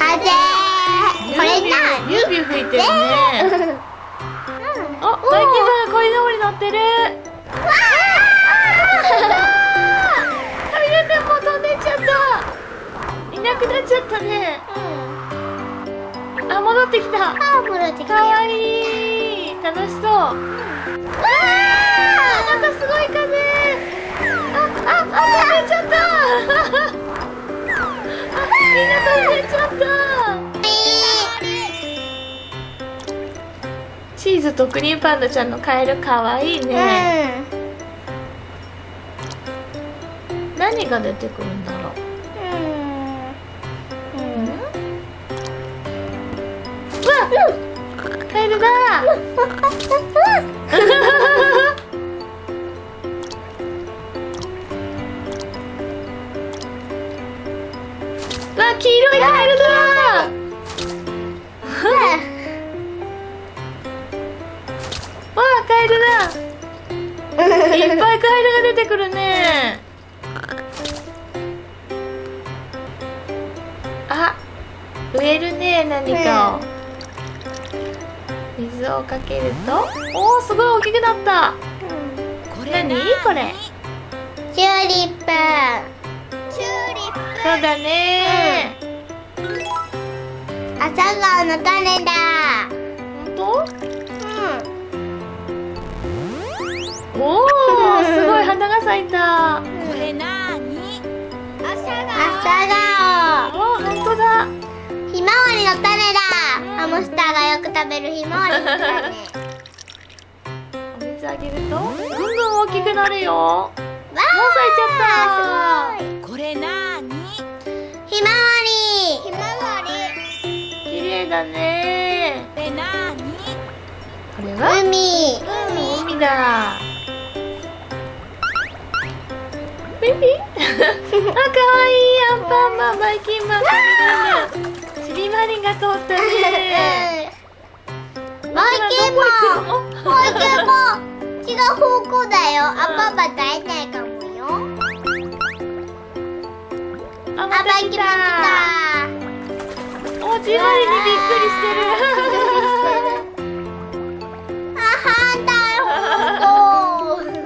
風。これなビュービュー吹いてるねあ、バイキンマンがこいのぼり乗ってる。わあみなくんも飛んでっちゃった。いなくなっちゃったね。ーあ、戻ってきた。あ戻ってきたかわいい。楽しそう。あ、チーズとクリームパンダちゃんのカエルかわいいね、何が出てくるんだろう？うん。うん。うわカエルだうわ黄色いカエルだいっぱいカエルが出てくるね。あ植えるね何かを、水をかけると。おおすごい大きくなった。何これチューリップチューリップ。そうだね。朝顔の種だごいたこれなーに？朝顔。お本当だ。ひまわりの種だ。ハムスターがよく食べるひまわりの種お水あげるとぐんぐん大きくなるよ。もう咲いちゃった。すごい。これなーに？ひまわり。ひまわ綺麗だね。これなーに？これは？海。海だピピあ、かわい。いアンパンマン、バイキンマン、カニガルちびまりんが通ったね バイキンマン。バイキンマン。違う方向だよ。あパパ大体かもよ。あ、あまた。来バイキンマンた。お、ちびまりにびっくりしてる